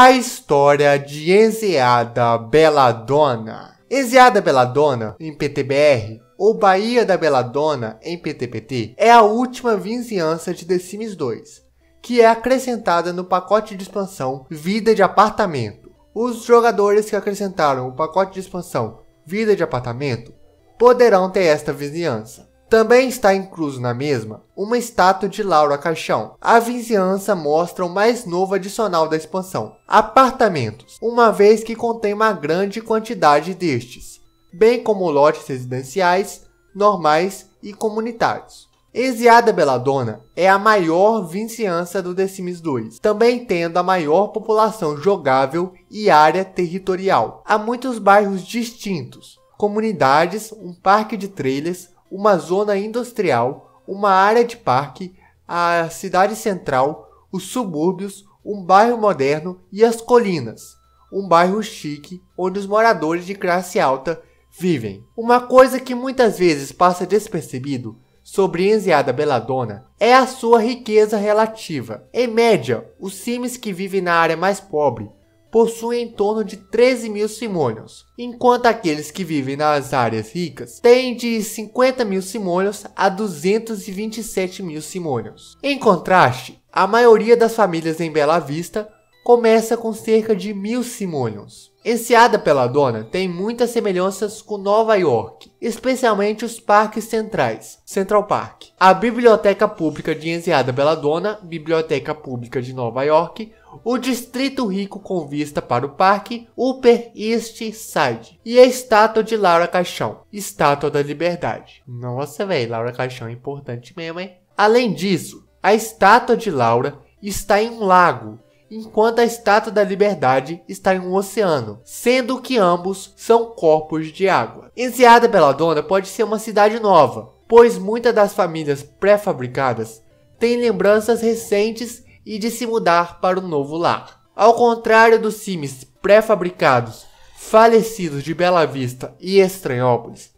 A história de Enseada Beladona. Enseada Beladona, em PTBR, ou Bahia da Beladona, em PTPT, é a última vizinhança de The Sims 2, que é acrescentada no pacote de expansão Vida de Apartamento. Os jogadores que acrescentaram o pacote de expansão Vida de Apartamento poderão ter esta vizinhança. Também está incluso na mesma uma estátua de Laura Caixão. A vizinhança mostra o mais novo adicional da expansão, apartamentos, uma vez que contém uma grande quantidade destes, bem como lotes residenciais, normais e comunitários. Exiada Beladona é a maior vizinhança do The Sims 2, também tendo a maior população jogável e área territorial. Há muitos bairros distintos, comunidades, um parque de trilhas, uma zona industrial, uma área de parque, a cidade central, os subúrbios, um bairro moderno e as colinas, um bairro chique onde os moradores de classe alta vivem. Uma coisa que muitas vezes passa despercebido sobre Enseada Beladona é a sua riqueza relativa. Em média, os Sims que vivem na área mais pobre possuem em torno de 13 mil simônios, enquanto aqueles que vivem nas áreas ricas têm de 50 mil simônios a 227 mil simônios. Em contraste, a maioria das famílias em Bela Vista começa com cerca de mil simônios. Enseada pela dona tem muitas semelhanças com Nova York, especialmente os parques centrais, Central Park. A Biblioteca Pública de Enseada Dona, Biblioteca Pública de Nova York, o Distrito Rico com vista para o parque Upper East Side e a estátua de Laura Caixão, Estátua da Liberdade. Nossa, velho, Laura Caixão é importante mesmo, hein? Além disso, a estátua de Laura está em um lago, enquanto a estátua da Liberdade está em um oceano, sendo que ambos são corpos de água. Enseada Dona pode ser uma cidade nova, pois muitas das famílias pré-fabricadas têm lembranças recentes e de se mudar para um novo lar. Ao contrário dos Sims pré-fabricados, falecidos de Bela Vista e Estranhópolis,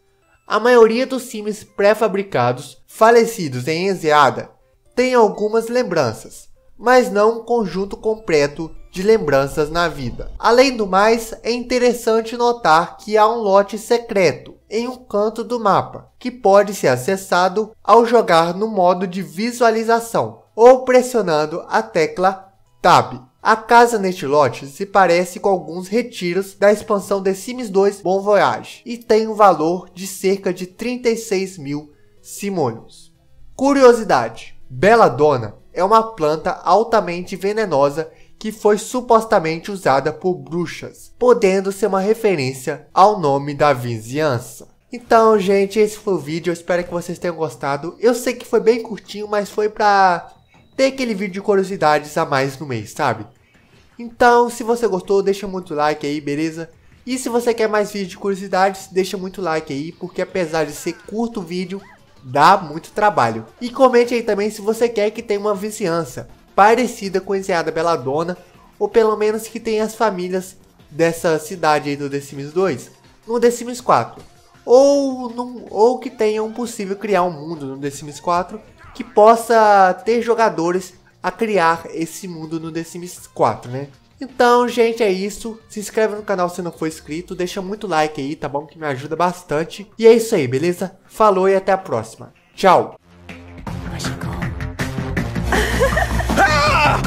a maioria dos Sims pré-fabricados falecidos em Enseada tem algumas lembranças, mas não um conjunto completo de lembranças na vida. Além do mais, é interessante notar que há um lote secreto em um canto do mapa, que pode ser acessado ao jogar no modo de visualização, ou pressionando a tecla Tab. A casa neste lote se parece com alguns retiros da expansão The Sims 2 Bon Voyage e tem um valor de cerca de 36 mil simônios. Curiosidade: Belladonna é uma planta altamente venenosa que foi supostamente usada por bruxas, podendo ser uma referência ao nome da vizinhança. Então, gente, esse foi o vídeo. Eu espero que vocês tenham gostado. Eu sei que foi bem curtinho, mas foi pra ter aquele vídeo de curiosidades a mais no mês, sabe? Então, se você gostou, deixa muito like aí, beleza? E se você quer mais vídeos de curiosidades, deixa muito like aí, porque apesar de ser curto o vídeo, dá muito trabalho. E comente aí também se você quer que tenha uma vizinhança parecida com Enseada Beladona, ou pelo menos que tenha as famílias dessa cidade aí do The Sims 2 no The Sims 4. Ou, num, ou que tenha um possível criar um mundo no The Sims 4 que possa ter jogadores a criar esse mundo no The Sims 4, né? Então, gente, é isso. Se inscreve no canal se não for inscrito, deixa muito like aí, tá bom? Que me ajuda bastante. E é isso aí, beleza? Falou e até a próxima. Tchau! ah!